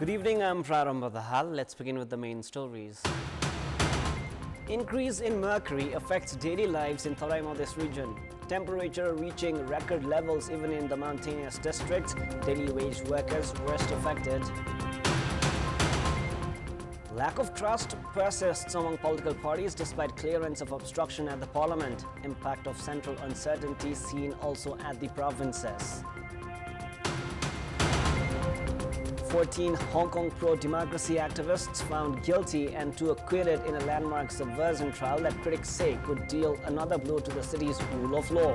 Good evening, I'm Prarambha Dahal. Let's begin with the main stories. Increase in mercury affects daily lives in Madhes region. Temperature reaching record levels even in the mountainous districts. Daily wage workers worst affected. Lack of trust persists among political parties despite clearance of obstruction at the parliament. Impact of central uncertainty seen also at the provinces. 14 Hong Kong pro-democracy activists found guilty and two acquitted in a landmark subversion trial that critics say could deal another blow to the city's rule of law.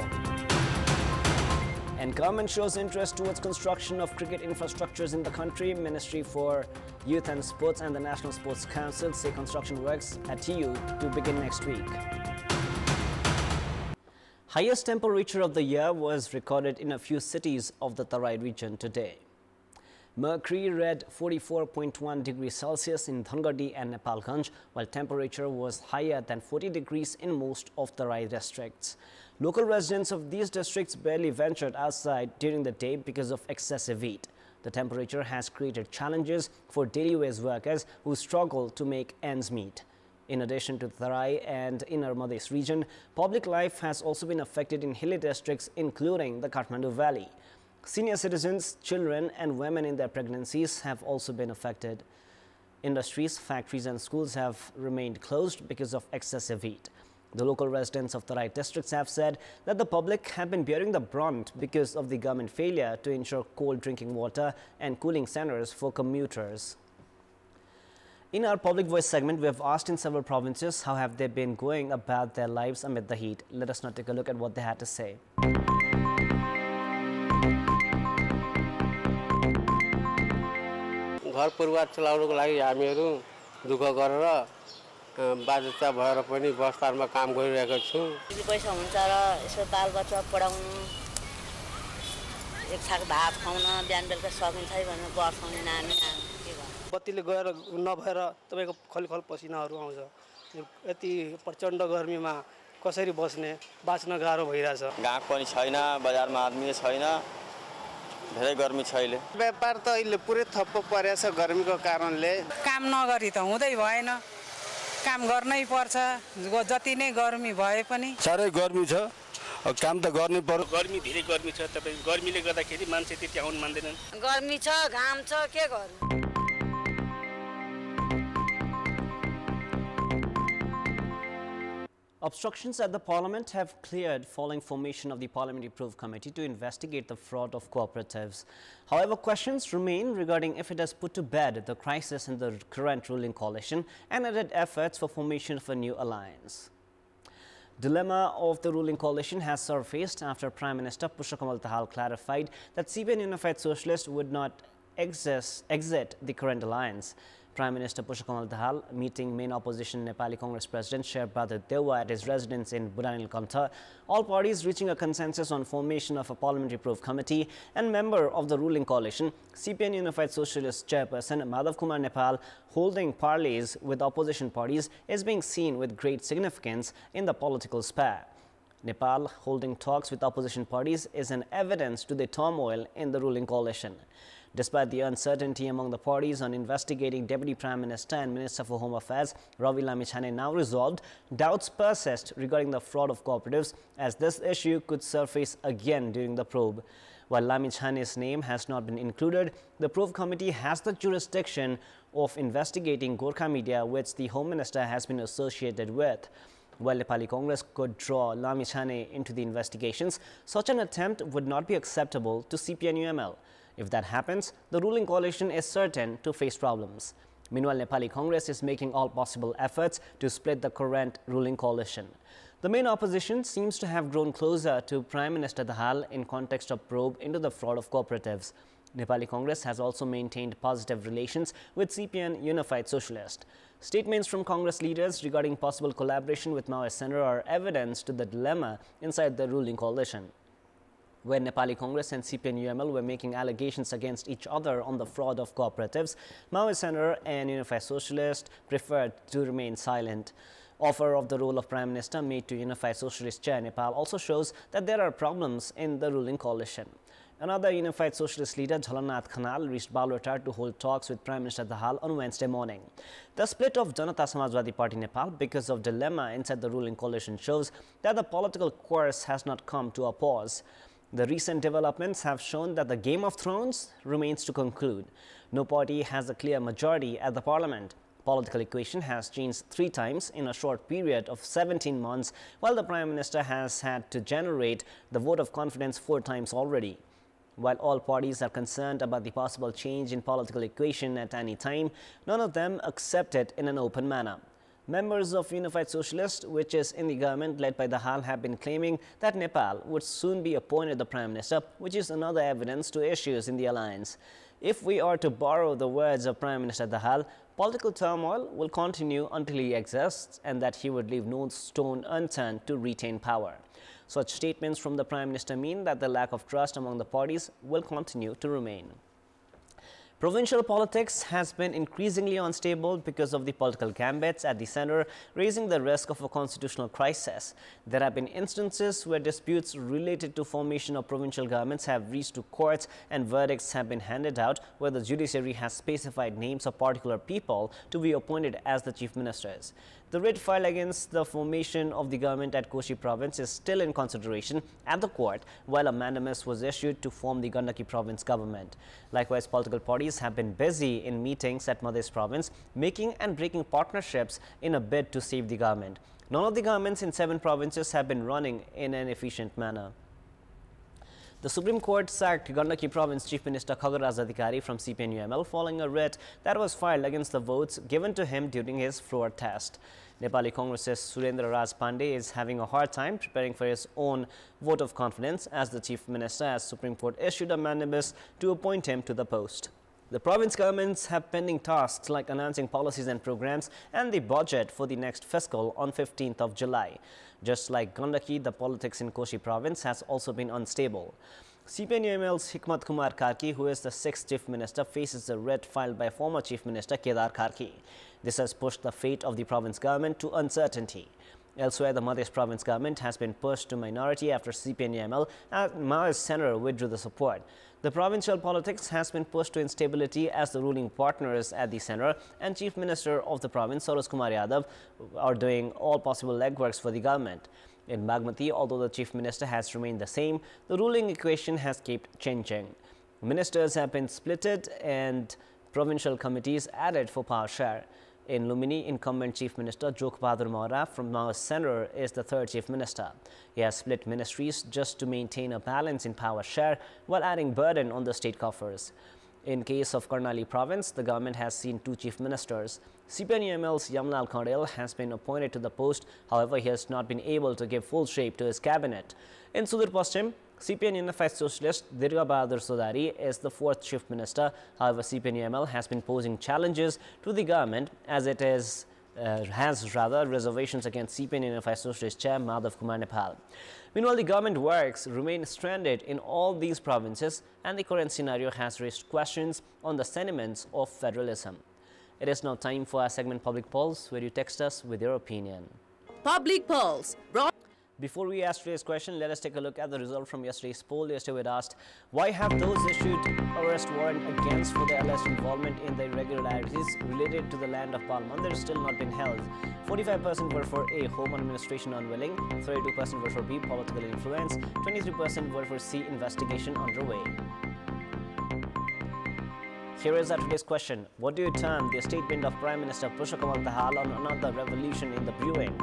And government shows interest towards construction of cricket infrastructures in the country. Ministry for Youth and Sports and the National Sports Council say construction works at TU to begin next week. Highest temperature of the year was recorded in a few cities of the Tarai region today. Mercury read 44.1 degrees Celsius in Dhangadi and Nepalganj, while temperature was higher than 40 degrees in most of the Rai districts. Local residents of these districts barely ventured outside during the day because of excessive heat. The temperature has created challenges for daily wage workers who struggle to make ends meet. In addition to Tarai and Inner Madhes region, public life has also been affected in hilly districts including the Kathmandu Valley. Senior citizens, children and women in their pregnancies have also been affected. Industries, factories and schools have remained closed because of excessive heat. The local residents of the right districts have said that the public have been bearing the brunt because of the government failure to ensure cold drinking water and cooling centers for commuters. In our public voice segment, we have asked in several provinces how have they been going about their lives amid the heat. Let us now take a look at what they had to say. घर परिवार चलाउनको लागि हामीहरू दुःख गरेर बाध्यता भएर पनि बस्तारमा काम गरिरहेको छु। दुई पैसा हुन्छ र यसो बालबच्चा पढाउनु एक छाक भात खुवाउन बिहान बेलुका सकिन्छ है भनेर बर्साउने नानी बत्तीले गएर नभएर तपाईँको खलखल पसिनाहरू आउँछ। यति प्रचण्ड गर्मीमा कसरी बस्ने? बाँच्न गाह्रो भइरहेछ। गाहक पनि छैन बजारमा आदमी छैन। धेरै गर्मी छ अहिले। व्यापार त अहिले पुरै थप्पो परेछ गर्मीको कारणले। काम नगरी त हुँदै भएन। काम गर्नै पर्छ। जति नै गर्मी भए पनि। साह्रै गर्मी छ। अब काम त गर्नै पर्यो गर्मी धेरै गर्मी छ। तपाईँ गर्मीले गर्दाखेरि मान्छे त्यति आउनु मान्दैनन्। गर्मी छ घाम छ के गर्नु? Obstructions at the parliament have cleared following formation of the Parliamentary Probe Committee to investigate the fraud of cooperatives. However, questions remain regarding if it has put to bed the crisis in the current ruling coalition and added efforts for formation of a new alliance. Dilemma of the ruling coalition has surfaced after Prime Minister Pushpakamal Dahal clarified that CPN Unified Socialist would not exist, exit the current alliance. Prime Minister Pushpakamal Dahal meeting main opposition Nepali Congress President Sherbahadur Deuba at his residence in Budhanilkantha, all parties reaching a consensus on formation of a parliamentary probe committee and member of the ruling coalition, CPN Unified Socialist Chairperson Madhav Kumar Nepal holding parleys with opposition parties is being seen with great significance in the political sphere. Nepal holding talks with opposition parties is an evidence to the turmoil in the ruling coalition. Despite the uncertainty among the parties on investigating Deputy Prime Minister and Minister for Home Affairs Ravi Lamichhane now resolved, doubts persist regarding the fraud of cooperatives as this issue could surface again during the probe. While Lamichhane's name has not been included, the probe committee has the jurisdiction of investigating Gorkha media which the Home Minister has been associated with. While Nepali Congress could draw Lamichhane into the investigations, such an attempt would not be acceptable to CPN-UML. If that happens, the ruling coalition is certain to face problems. Meanwhile, Nepali Congress is making all possible efforts to split the current ruling coalition. The main opposition seems to have grown closer to Prime Minister Dahal in context of probe into the fraud of cooperatives. Nepali Congress has also maintained positive relations with CPN Unified Socialist. Statements from Congress leaders regarding possible collaboration with Maoist Center are evidence to the dilemma inside the ruling coalition where Nepali Congress and CPN-UML were making allegations against each other on the fraud of cooperatives, Maoist Center and Unified Socialist preferred to remain silent. Offer of the role of Prime Minister made to Unified Socialist Chair Nepal also shows that there are problems in the ruling coalition. Another unified socialist leader, Jhalanath Khanal, reached Baluwatar to hold talks with Prime Minister Dahal on Wednesday morning. The split of Janata Samajwadi Party Nepal because of dilemma inside the ruling coalition shows that the political course has not come to a pause. The recent developments have shown that the Game of Thrones remains to conclude. No party has a clear majority at the parliament. Political equation has changed three times in a short period of 17 months, while the Prime Minister has had to generate the vote of confidence four times already. While all parties are concerned about the possible change in political equation at any time, none of them accept it in an open manner. Members of Unified Socialist, which is in the government led by Dahal, have been claiming that Nepal would soon be appointed the Prime Minister, which is another evidence to issues in the alliance. If we are to borrow the words of Prime Minister Dahal, political turmoil will continue until he exists and that he would leave no stone unturned to retain power. Such statements from the Prime Minister mean that the lack of trust among the parties will continue to remain. Provincial politics has been increasingly unstable because of the political gambits at the center, raising the risk of a constitutional crisis. There have been instances where disputes related to formation of provincial governments have reached to courts and verdicts have been handed out where the judiciary has specified names of particular people to be appointed as the chief ministers. The writ filed against the formation of the government at Koshi province is still in consideration at the court, while a mandamus was issued to form the Gandaki province government. Likewise, political parties have been busy in meetings at Madhes province, making and breaking partnerships in a bid to save the government. None of the governments in seven provinces have been running in an efficient manner. The Supreme Court sacked Gandaki Province Chief Minister Khagaraj Adhikari from CPNUML following a writ that was filed against the votes given to him during his floor test. Nepali Congress's Surendra Raj Pandey is having a hard time preparing for his own vote of confidence as the Chief Minister as Supreme Court issued a mandamus to appoint him to the post. The province governments have pending tasks like announcing policies and programs and the budget for the next fiscal on 15th of July. Just like Gandaki, the politics in Koshi province has also been unstable. CPNUML's Hikmat Kumar Karki, who is the sixth chief minister, faces a writ filed by former chief minister Kedar Karki. This has pushed the fate of the province government to uncertainty. Elsewhere, the Madhes province government has been pushed to minority after CPNUML and uh, Maoist Center withdrew the support. The provincial politics has been pushed to instability as the ruling partners at the center and Chief Minister of the province, Saroj Kumar Yadav, are doing all possible legworks for the government. In Bagmati, although the Chief Minister has remained the same, the ruling equation has kept changing. Ministers have been splitted and provincial committees added for power share. In Lumbini, incumbent Chief Minister Jokh Bahadur Mahara from Maoist Center is the third Chief Minister. He has split ministries just to maintain a balance in power share while adding burden on the state coffers. In case of Karnali province, the government has seen two chief ministers. CPNUML's Yamlal Kandel has been appointed to the post. However, he has not been able to give full shape to his cabinet. In Sudur Paschim, CPN Unified Socialist Dirgha Bahadur Sodari is the fourth chief minister. However, CPNUML has been posing challenges to the government as it is uh, has rather reservations against CPN Unified Socialist Chair Madhav Kumar Nepal. Meanwhile, the government works remain stranded in all these provinces and the current scenario has raised questions on the sentiments of federalism. It is now time for our segment Public Polls where you text us with your opinion. Public Polls brought before we ask today's question, let us take a look at the result from yesterday's poll. Yesterday we asked, why have those issued arrest warrant against for their alleged involvement in the irregularities related to the land of Balmandir still not been held? 45% were for A, home administration unwilling, 32% were for B, political influence, 23% were for C, investigation underway. Here is our today's question. What do you term the statement of Prime Minister Pushpakamal Dahal on another revolution in the brewing?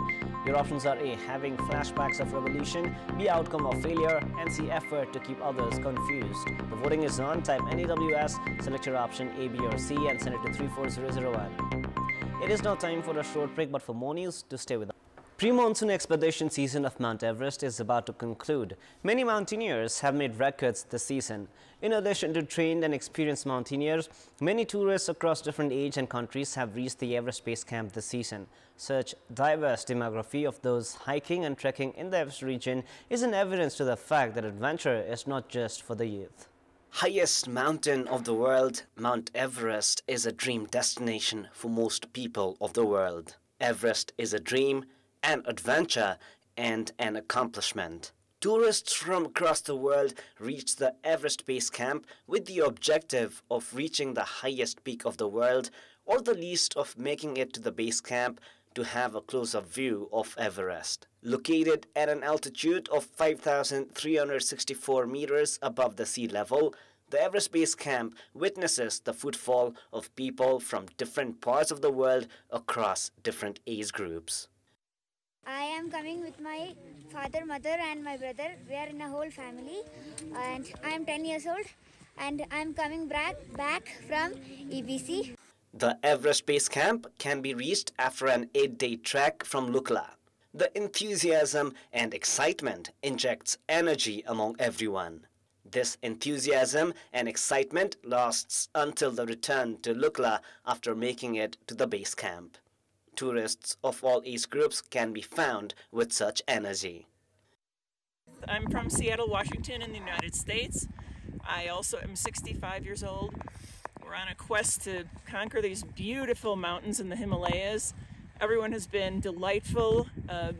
Your options are A. Having flashbacks of revolution, B. Outcome of failure, and C. Effort to keep others confused. The voting is on. Type NEWS, select your option A, B, or C, and send it to 34001. It is now time for a short break, but for more news, to stay with us. Pre-monsoon expedition season of Mount Everest is about to conclude. Many mountaineers have made records this season. In addition to trained and experienced mountaineers, many tourists across different age and countries have reached the Everest Base Camp this season. Such diverse demography of those hiking and trekking in the Everest region is an evidence to the fact that adventure is not just for the youth. Highest mountain of the world, Mount Everest is a dream destination for most people of the world. Everest is a dream, an adventure, and an accomplishment. Tourists from across the world reach the Everest Base Camp with the objective of reaching the highest peak of the world or the least of making it to the base camp to have a closer view of Everest. Located at an altitude of 5,364 meters above the sea level, the Everest Base Camp witnesses the footfall of people from different parts of the world across different age groups. I am coming with my father, mother, and my brother. We are in a whole family, and I am 10 years old, and I am coming back back from EBC. The Everest Base Camp can be reached after an eight-day trek from Lukla. The enthusiasm and excitement injects energy among everyone. This enthusiasm and excitement lasts until the return to Lukla after making it to the base camp. Tourists of all age groups can be found with such energy. I'm from Seattle, Washington in the United States. I also am 65 years old. We're on a quest to conquer these beautiful mountains in the Himalayas. Everyone has been delightful, uh,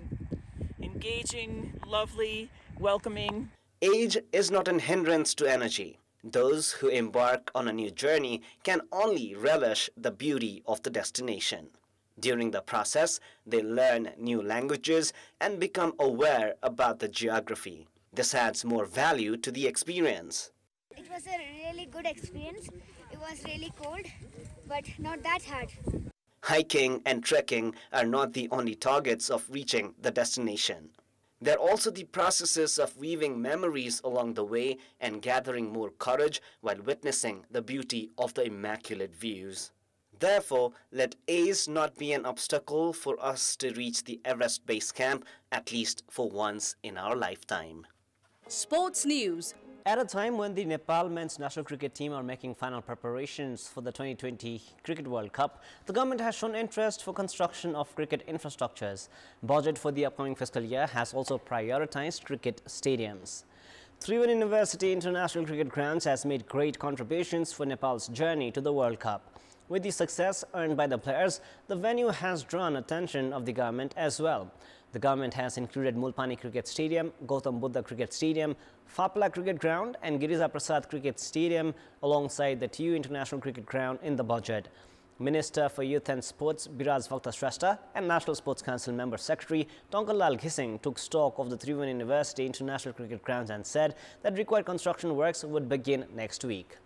engaging, lovely, welcoming. Age is not an hindrance to energy. Those who embark on a new journey can only relish the beauty of the destination. During the process, they learn new languages and become aware about the geography. This adds more value to the experience. It was a really good experience. It was really cold, but not that hard. Hiking and trekking are not the only targets of reaching the destination. They're also the processes of weaving memories along the way and gathering more courage while witnessing the beauty of the immaculate views. Therefore, let age not be an obstacle for us to reach the Everest Base Camp, at least for once in our lifetime. Sports News at a time when the Nepal men's national cricket team are making final preparations for the 2020 Cricket World Cup, the government has shown interest for construction of cricket infrastructures. Budget for the upcoming fiscal year has also prioritized cricket stadiums. Tribhuvan University International Cricket Grounds has made great contributions for Nepal's journey to the World Cup. With the success earned by the players, the venue has drawn attention of the government as well. The government has included Mulpani Cricket Stadium, Gautam Buddha Cricket Stadium, Phapla Cricket Ground and Girija Prasad Cricket Stadium alongside the TU International Cricket Ground in the budget. Minister for Youth and Sports Biraj Bhakta Shrestha and National Sports Council Member Secretary Lal Ghising took stock of the Tribhuvan University International Cricket Grounds and said that required construction works would begin next week.